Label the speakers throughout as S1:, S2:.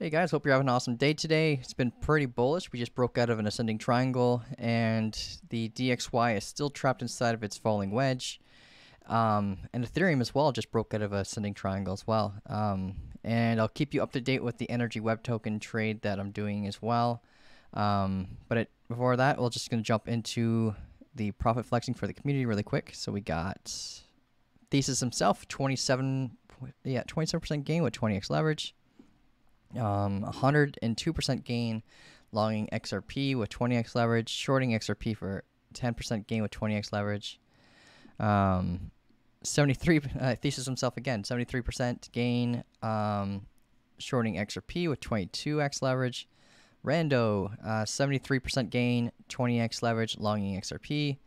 S1: Hey guys, hope you're having an awesome day today. It's been pretty bullish. We just broke out of an ascending triangle, and the DXY is still trapped inside of its falling wedge. Um, and Ethereum as well just broke out of a ascending triangle as well. Um, and I'll keep you up to date with the Energy Web Token trade that I'm doing as well. Um, but it, before that, we're just going to jump into the profit flexing for the community really quick. So we got Thesis himself, 27, yeah, 27% gain with 20x leverage um, 102% gain longing XRP with 20x leverage, shorting XRP for 10% gain with 20x leverage. Um, 73 uh, thesis himself again 73% gain um, shorting XRP with 22x leverage. Rando uh, 73% gain 20x leverage longing XRP.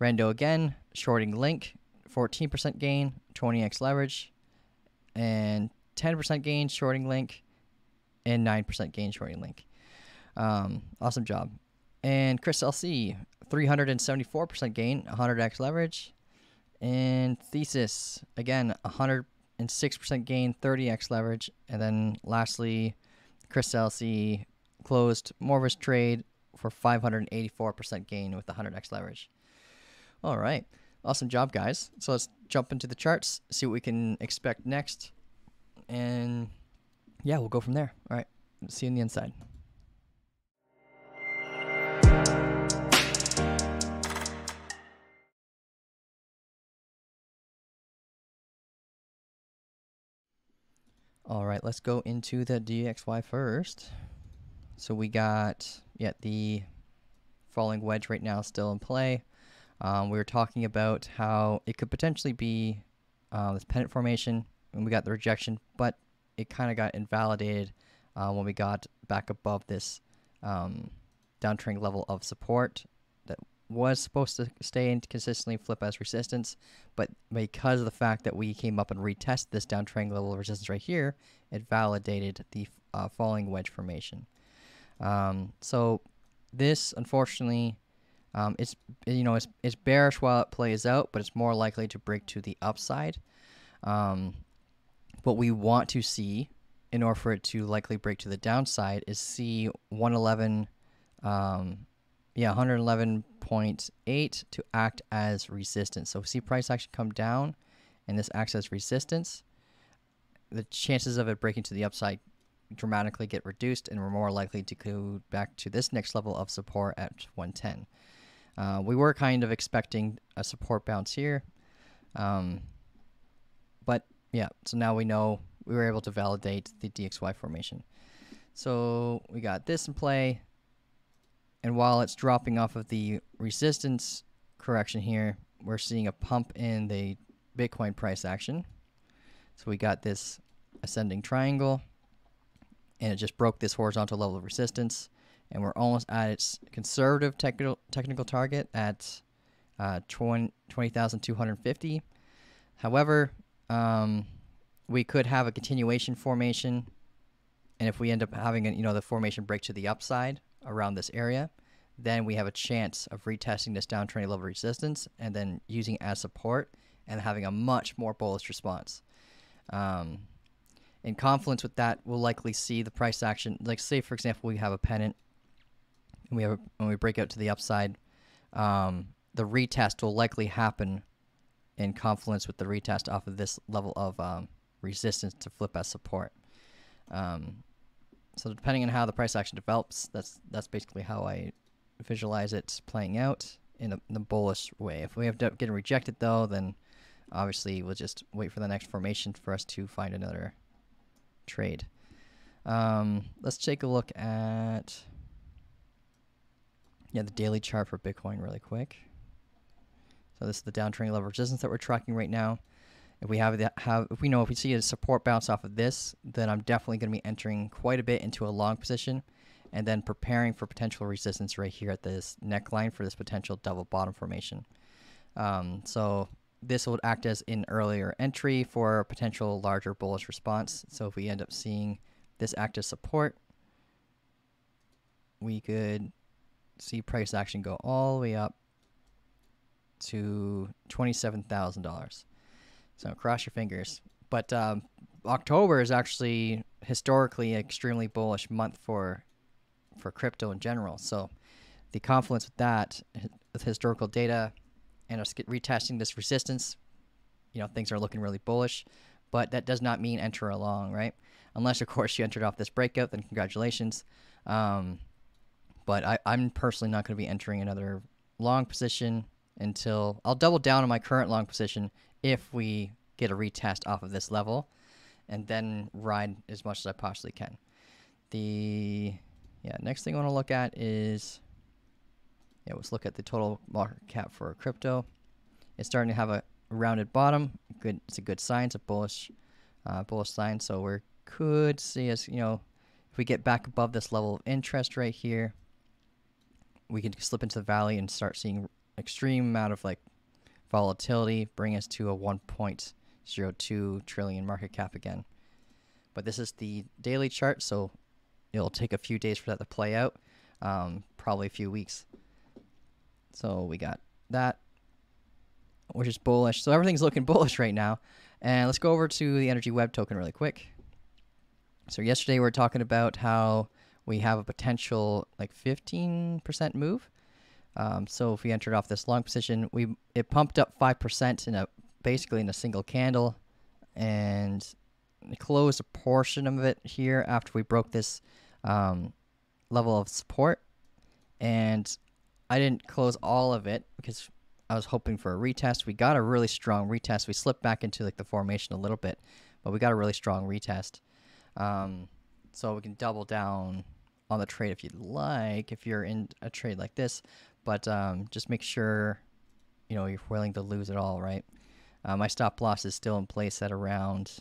S1: Rando again shorting Link 14% gain 20x leverage and 10% gain shorting Link and 9% gain shorting link. Um, awesome job. And Chris LC, 374% gain, 100x leverage. And Thesis, again, 106% gain, 30x leverage. And then lastly, Chris LC closed more of his trade for 584% gain with 100x leverage. All right. Awesome job, guys. So let's jump into the charts, see what we can expect next. And yeah, we'll go from there. All right. See you on the inside. All right, let's go into the DXY first. So we got, yeah, the falling wedge right now still in play. Um, we were talking about how it could potentially be uh, this pennant formation, and we got the rejection, but it kind of got invalidated uh, when we got back above this um, downtrend level of support that was supposed to stay and consistently flip as resistance, but because of the fact that we came up and retested this downtrend level of resistance right here, it validated the uh, falling wedge formation. Um, so this, unfortunately, um, it's you know it's, it's bearish while it plays out, but it's more likely to break to the upside. Um, what we want to see in order for it to likely break to the downside is see 111 um, yeah 111.8 to act as resistance. So see price action come down and this acts as resistance the chances of it breaking to the upside dramatically get reduced and we're more likely to go back to this next level of support at 110 uh, we were kind of expecting a support bounce here um, but yeah, so now we know we were able to validate the DXY formation. So we got this in play. And while it's dropping off of the resistance correction here, we're seeing a pump in the Bitcoin price action. So we got this ascending triangle and it just broke this horizontal level of resistance and we're almost at its conservative technical technical target at uh, 20,250. However, um, we could have a continuation formation, and if we end up having a, you know the formation break to the upside around this area, then we have a chance of retesting this downtrend level resistance and then using as support and having a much more bullish response. Um, in confluence with that, we'll likely see the price action. Like say for example, we have a pennant, and we have when we break out to the upside, um, the retest will likely happen in confluence with the retest off of this level of um, resistance to flip as support. Um, so depending on how the price action develops, that's that's basically how I visualize it playing out in, a, in the bullish way. If we have to get rejected though, then obviously we'll just wait for the next formation for us to find another trade. Um, let's take a look at yeah the daily chart for Bitcoin really quick. So this is the downtrend level resistance that we're tracking right now. If we have, the, have if we know if we see a support bounce off of this, then I'm definitely going to be entering quite a bit into a long position and then preparing for potential resistance right here at this neckline for this potential double bottom formation. Um, so this would act as an earlier entry for a potential larger bullish response. So if we end up seeing this act as support, we could see price action go all the way up to $27,000. So cross your fingers. But um, October is actually historically extremely bullish month for for crypto in general. So the confluence with that, with historical data, and us retesting this resistance, you know, things are looking really bullish. But that does not mean enter along, right? Unless, of course, you entered off this breakout, then congratulations. Um, but I, I'm personally not going to be entering another long position until I'll double down on my current long position if we get a retest off of this level and then ride as much as I possibly can. The yeah, next thing I want to look at is yeah, let's look at the total market cap for crypto. It's starting to have a rounded bottom. Good, it's a good sign. It's a bullish, uh, bullish sign. So we could see us, you know, if we get back above this level of interest right here, we can slip into the valley and start seeing extreme amount of like volatility, bring us to a 1.02 trillion market cap again. But this is the daily chart, so it'll take a few days for that to play out, um, probably a few weeks. So we got that, which is bullish. So everything's looking bullish right now. And let's go over to the Energy Web token really quick. So yesterday we were talking about how we have a potential like 15% move. Um, so if we entered off this long position, we it pumped up 5% in a basically in a single candle and closed a portion of it here after we broke this um, level of support. And I didn't close all of it because I was hoping for a retest. We got a really strong retest. We slipped back into like the formation a little bit, but we got a really strong retest. Um, so we can double down on the trade if you'd like, if you're in a trade like this. But um, just make sure, you know, you're willing to lose it all, right? Uh, my stop loss is still in place at around,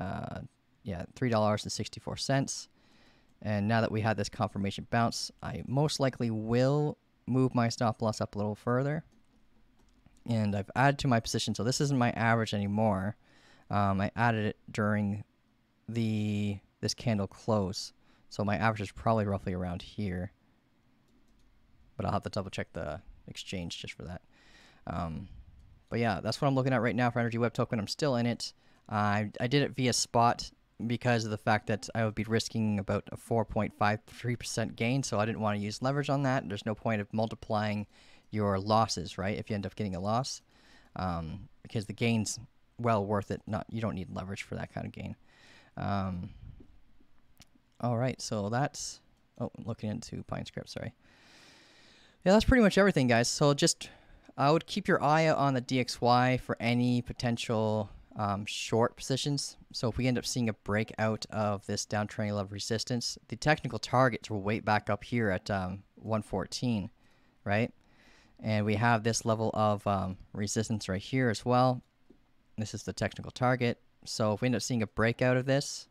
S1: uh, yeah, three dollars and sixty-four cents. And now that we had this confirmation bounce, I most likely will move my stop loss up a little further. And I've added to my position, so this isn't my average anymore. Um, I added it during the this candle close. So my average is probably roughly around here. But I'll have to double check the exchange just for that. Um, but yeah, that's what I'm looking at right now for Energy Web Token. I'm still in it. Uh, I, I did it via spot because of the fact that I would be risking about a 4.53% gain, so I didn't want to use leverage on that. There's no point of multiplying your losses, right? If you end up getting a loss, um, because the gain's well worth it. Not you don't need leverage for that kind of gain. Um, all right, so that's oh, looking into PineScript. Sorry. Yeah, that's pretty much everything, guys. So just I would keep your eye out on the DXY for any potential um, short positions. So if we end up seeing a breakout of this downtrending level of resistance, the technical targets will wait back up here at um, 114, right? And we have this level of um, resistance right here as well. This is the technical target. So if we end up seeing a breakout of this,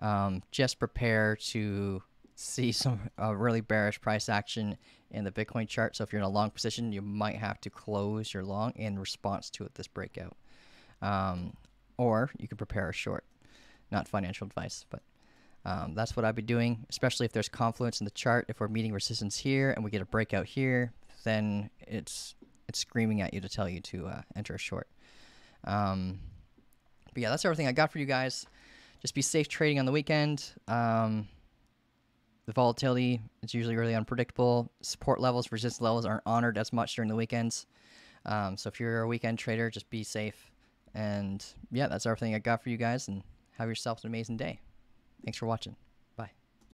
S1: um, just prepare to see some uh, really bearish price action in the Bitcoin chart. So if you're in a long position, you might have to close your long in response to this breakout. Um, or you could prepare a short. Not financial advice, but um, that's what I'd be doing, especially if there's confluence in the chart. If we're meeting resistance here and we get a breakout here, then it's it's screaming at you to tell you to uh, enter a short. Um, but yeah, that's everything I got for you guys. Just be safe trading on the weekend. Um, the volatility is usually really unpredictable. Support levels, resistance levels aren't honored as much during the weekends. Um, so if you're a weekend trader, just be safe. And yeah, that's everything I got for you guys. And have yourself an amazing day. Thanks for watching.